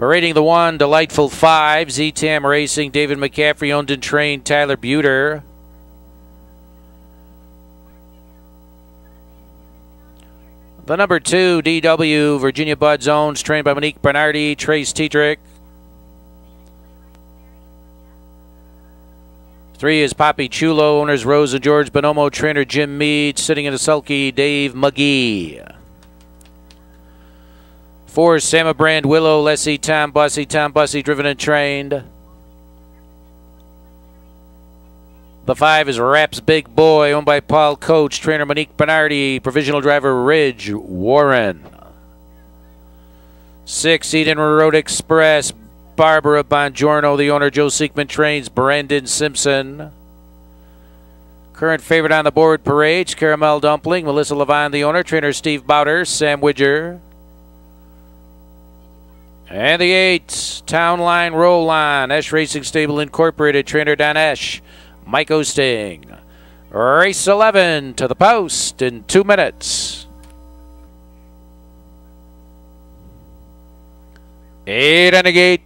Parading the one, Delightful Five, ZTAM Racing, David McCaffrey, owned and trained Tyler Buter. The number two, DW, Virginia Bud Zones, trained by Monique Bernardi, Trace Tetrick. Three is Papichulo, owners Rose and George Bonomo, trainer Jim Mead, sitting in a sulky Dave Magee. Four is Sama Brand Willow, Leslie Tom Bussy, Tom Bussy, driven and trained. The five is Raps Big Boy, owned by Paul Coach, trainer Monique Bernardi, provisional driver Ridge Warren. Six, Eden Road Express, Barbara Bongiorno, the owner Joe Seekman trains Brandon Simpson. Current favorite on the board, Parades, Caramel Dumpling, Melissa Levine, the owner, trainer Steve Bowder, Sam Widger. And the eight, Town Line Roll Line, Esh Racing Stable Incorporated, trainer Don Esh, Mike Oosting. Race 11 to the post in two minutes. Eight and a gate.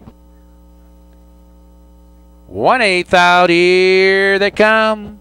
One eighth out, here they come.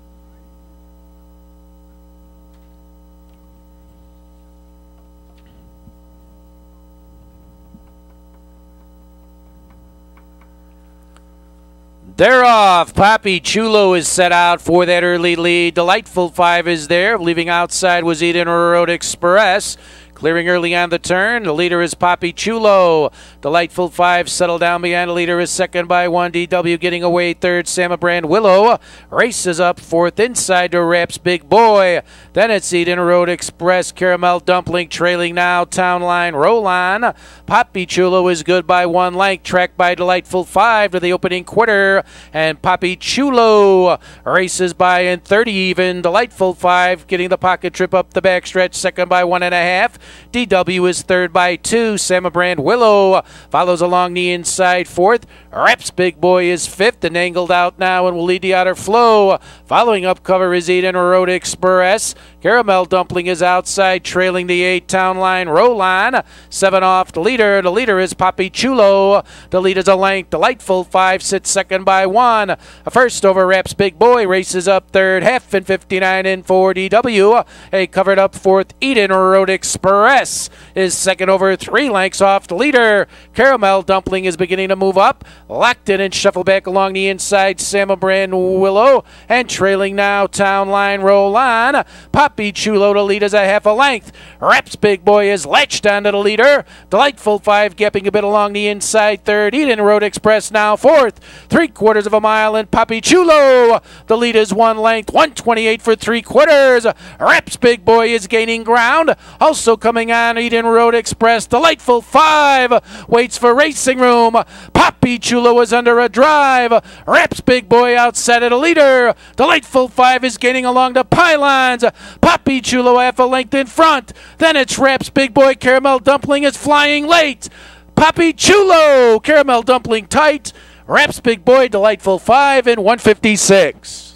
They're off. Papichulo is set out for that early lead. Delightful Five is there. Leaving outside was Eden Road Express. Clearing early on the turn. The leader is Papichulo. Delightful Five settle down behind. The leader is second by one. DW getting away third. Sama Brand Willow races up fourth inside to Raps Big Boy. Then it's Eden Road Express. Caramel Dumpling trailing now. Town Line Roll on. Papichulo is good by one length. Tracked by Delightful Five to the opening quarter. And Papichulo races by in 30 even. Delightful Five getting the pocket trip up the backstretch. Second by one and a half. DW is third by two. Samabrand Willow follows along the inside fourth. Reps Big Boy is fifth and angled out now and will lead the outer flow. Following up cover is Eden Road Express. Caramel Dumpling is outside, trailing the eight town line. Roll on. Seven off the leader. The leader is Papichulo. The lead is a length. Delightful five sits second by one. A first over wraps Big Boy races up third. Half and 59 in for DW. A covered up fourth. Eden Road Express is second over three lengths off the leader. Caramel Dumpling is beginning to move up. Locked in and shuffle back along the inside. Brand Willow and trailing now. Town line roll on. Poppy Chulo to lead as a half a length. Reps Big Boy is latched onto the leader. Delightful five gapping a bit along the inside third. Eden Road Express now fourth. Three quarters of a mile and Papichulo. The lead is one length. 128 for three quarters. Reps Big Boy is gaining ground. Also coming on Eden Road Express. Delightful five waits for racing room. Poppy Chulo Chulo is under a drive. Raps Big Boy outside of a leader. Delightful Five is gaining along the pylons. Papichulo half a length in front. Then it's Raps Big Boy. Caramel Dumpling is flying late. Papichulo. Caramel Dumpling tight. Raps Big Boy. Delightful Five in 156.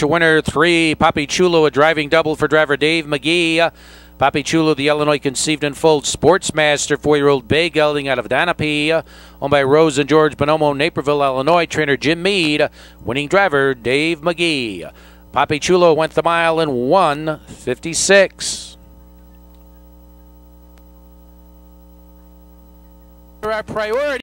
Winner three, Papichulo, a driving double for driver Dave Magee. Poppy Chulo, the Illinois conceived and full sportsmaster, four-year-old bay gelding out of Danape, owned by Rose and George Bonomo, Naperville, Illinois. Trainer Jim Mead, winning driver Dave Magee. Poppy Chulo went the mile in 156. Our priority.